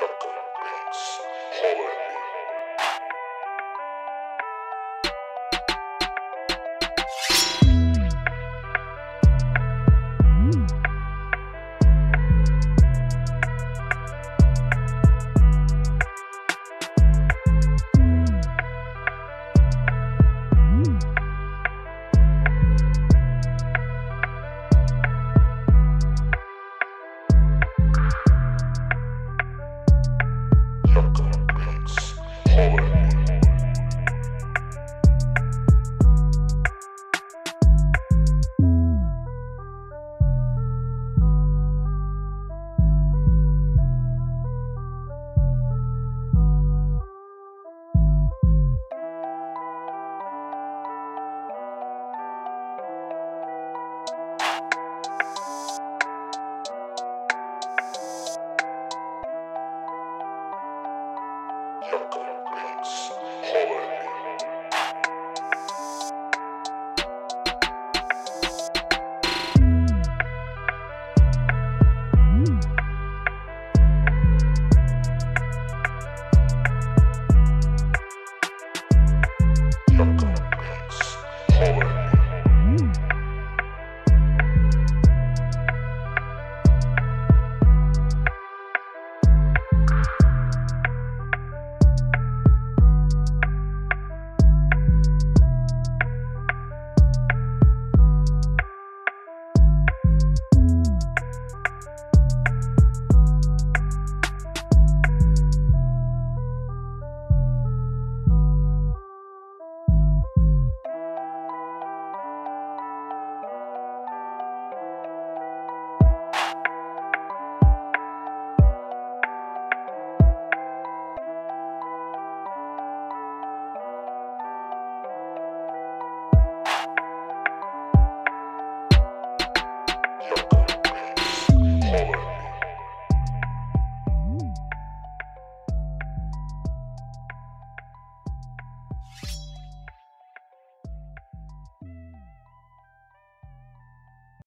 Knuckle Holland. Jacob mix. Horror.